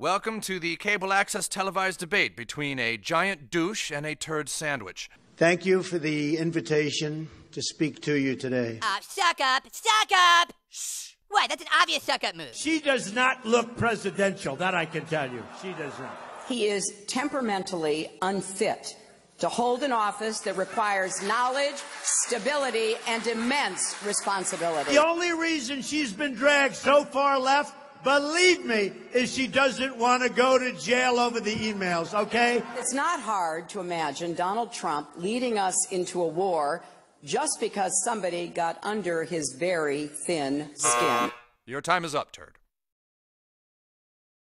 Welcome to the cable access televised debate between a giant douche and a turd sandwich. Thank you for the invitation to speak to you today. Uh, suck up, suck up! Shh! What? That's an obvious suck up move. She does not look presidential, that I can tell you. She does not. He is temperamentally unfit to hold an office that requires knowledge, stability, and immense responsibility. The only reason she's been dragged so far left, believe me, is she doesn't want to go to jail over the emails, okay? It's not hard to imagine Donald Trump leading us into a war just because somebody got under his very thin skin. Your time is up, turd.